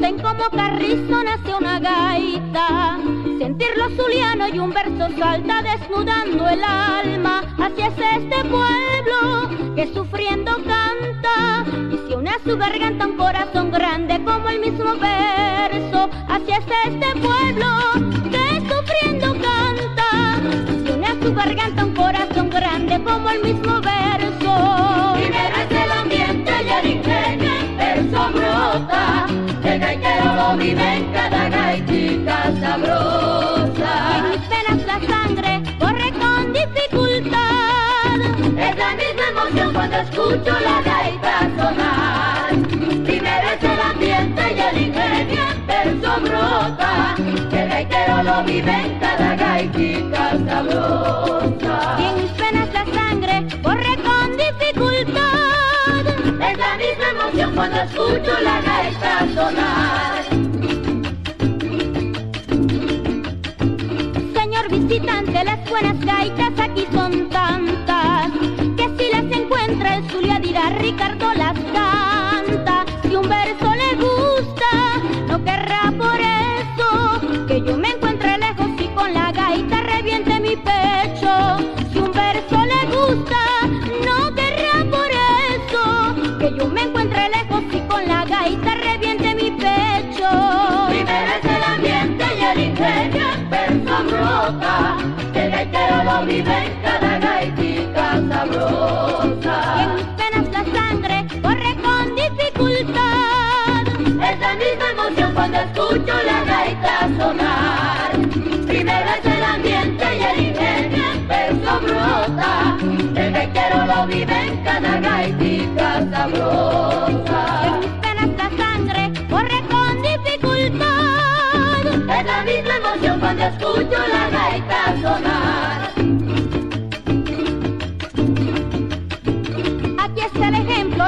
sienten como carrizo nace una gaita. Sentirlo zuliano y un verso salta desnudando el alma. Así es este pueblo que sufriendo canta y se une a su garganta un corazón grande como el mismo verso. Así es este pueblo que sufriendo canta y se une a su garganta un corazón grande como el mismo escucho la gaita sonar. Primero es el ambiente y el ingenio, brota. El gaitero lo vive en cada gaitica sabrosa. Y en mis penas la sangre corre con dificultad. Es la misma emoción cuando escucho la gaita sonar. Señor visitante, las buenas gaitas aquí son Ricardo las canta. Si un verso le gusta, no querrá por eso que yo me encuentre lejos y con la gaita reviente mi pecho. Si un verso le gusta, no querrá por eso que yo me encuentre lejos y con la gaita reviente mi pecho. Primero es el ambiente y el ingenio, el verso brota. El gaitero lo vive en cada gaitica sabrosa.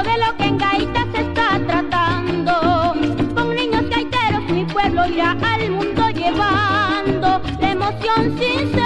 De lo que en Gaita se está tratando. Con niños gaiteros mi pueblo irá al mundo llevando la emoción sincera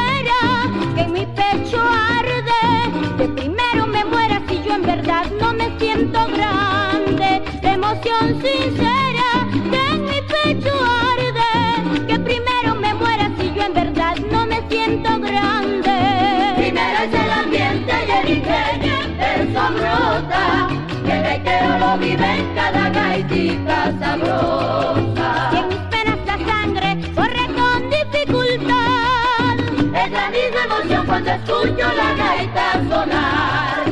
lo vive en cada gaitica Y sabrosa. en mis penas la sangre corre con dificultad. Es la misma emoción cuando escucho la gaita sonar.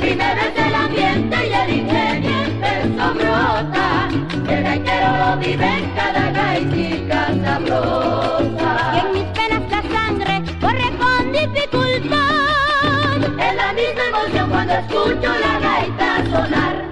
Primero es el ambiente y el ingenio, el verso brota. El gaitero lo vive en cada gaitica Y sabrosa. en mis penas la sangre corre con dificultad. Es la misma emoción cuando escucho la gaita sonar.